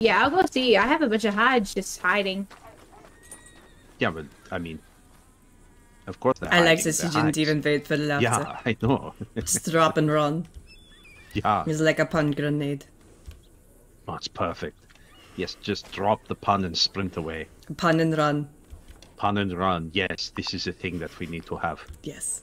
Yeah, I'll go see. I have a bunch of hides just hiding. Yeah, but I mean, of course. I like that this. You didn't even wait for the laughter. Yeah, I know. Just drop and run. yeah, It's like a pun grenade. that's perfect. Yes, just drop the pun and sprint away. Pun and run. Pun and run. Yes, this is a thing that we need to have. Yes.